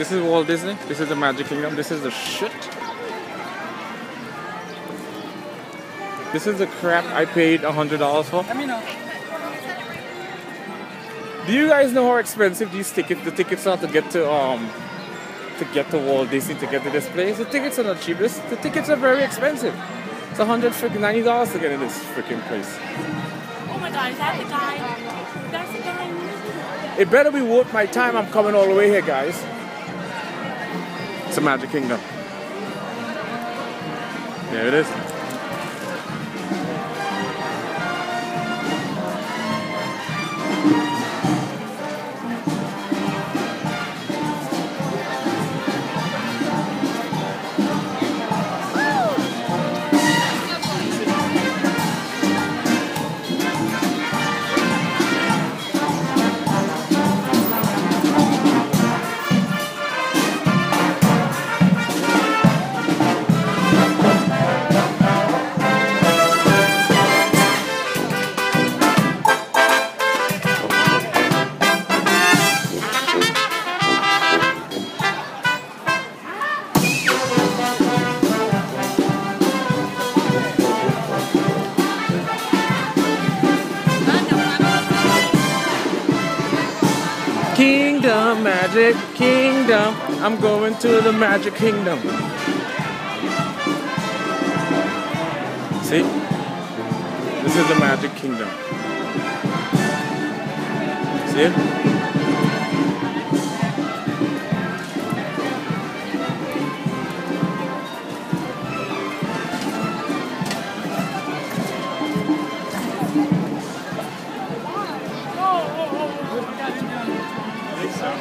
This is Walt Disney. This is the Magic Kingdom. This is the shit. This is the crap I paid a hundred dollars for. Let me know. Do you guys know how expensive these tickets the tickets are to get to um to get to Walt Disney to get to this place? The tickets are not cheap. This, the tickets are very expensive. It's a hundred freaking ninety dollars to get in this freaking place. Oh my god, is that the guy? That's the guy. It better be worth my time. I'm coming all the way here, guys. It's a Magic Kingdom. There it is. Kingdom, Magic Kingdom. I'm going to the Magic Kingdom. See? This is the Magic Kingdom. See think so.